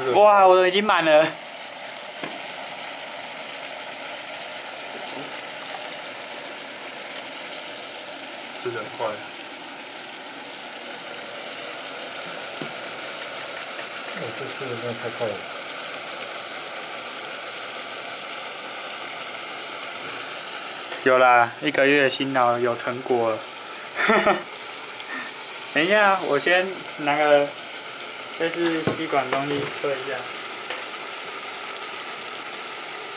吃的哇，我的已经满了。吃的很快。我这吃的真的太快了。有啦，一个月辛劳有成果了。等一下，我先拿个，这是吸管东西测一下。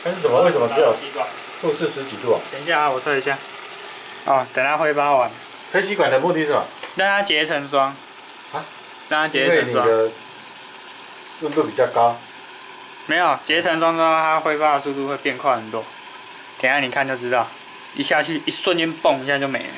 这是什么为什么只有吸管？负四十几度啊？等一下啊，我测一下。哦，等它挥发完，推吸管的目的是什么？让它结成霜。啊？让它结因为成霜。你的温度比较高。没有结成霜之后，它挥发的速度会变快很多。等一下你看就知道，一下去一瞬间蹦一下就没了。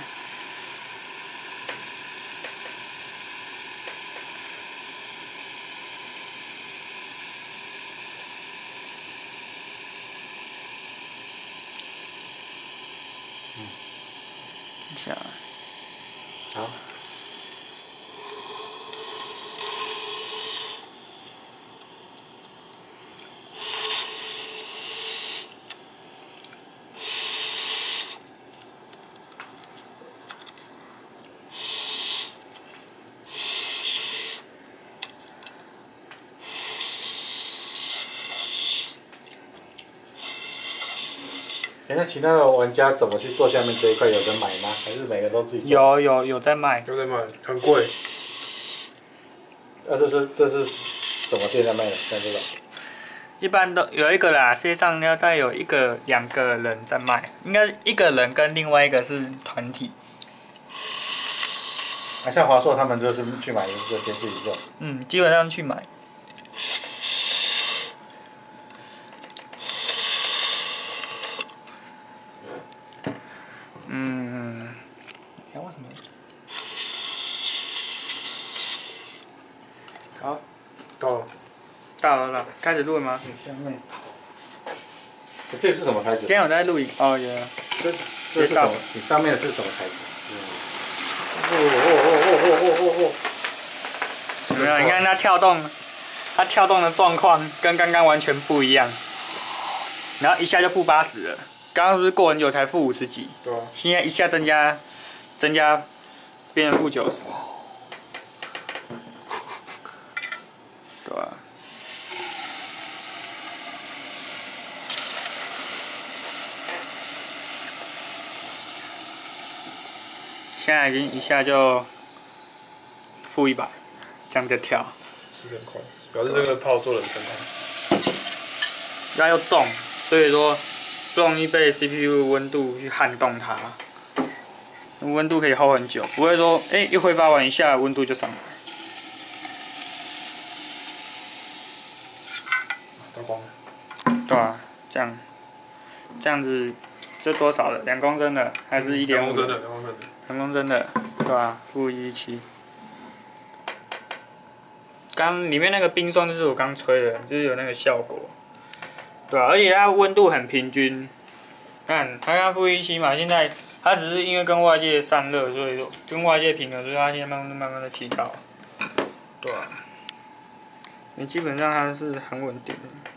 ان شاء الله 那其他的玩家怎么去做下面这一块？有人买吗？还是每个都自己做？有有有在卖，有在卖，很贵。那这是这是什么店在卖的？像这种？一般都有一个啦，世界上要再有一个两个人在卖，应该一个人跟另外一个是团体。啊，像华硕他们就是去买这些自己做。嗯，基本上去买。嗯，还有什么？好，到了，到了了，开始录了吗？下面，这是什么牌子？今天我在录音。哦耶，这这是什么？你上面是什么牌子？哦哦哦哦哦哦哦哦！怎么样？你看它跳动，它跳动的状况跟刚刚完全不一样，然后一下就负八十了。刚刚是不是过很久才负五十几？对啊，现在一下增加，增加变成负九十，对啊、现在已经一下就负一百，这样就跳，吃的很快，表示这个炮做的很成功。那又重，所以说不容易被 CPU 温度去撼动它，温度可以 hold 很久，不会说哎、一挥发完一下温度就上来。打光，对啊，这样，这样子，这多少的？两公升的，还是一点五？两公升的，两公升的。两公升的，对吧、负一七。刚里面那个冰霜就是我刚吹的，就是有那个效果，对啊，而且它温度很平均，看它刚负一七嘛，现在它只是因为跟外界散热，所以说跟外界平衡，所以它现在慢慢慢慢的提高，对，你基本上它是很稳定的。